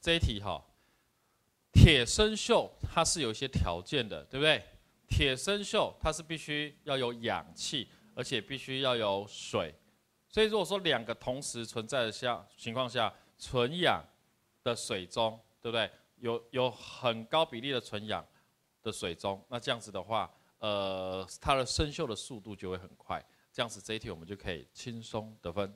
这一题哈铁生锈它是有一些条件的对不对铁生锈它是必须要有氧气而且必须要有水。所以如果说两个同时存在的下情况下纯氧的水中对不对有有很高比例的纯氧的水中那这样子的话呃它的生锈的速度就会很快。这样子这一题我们就可以轻松得分。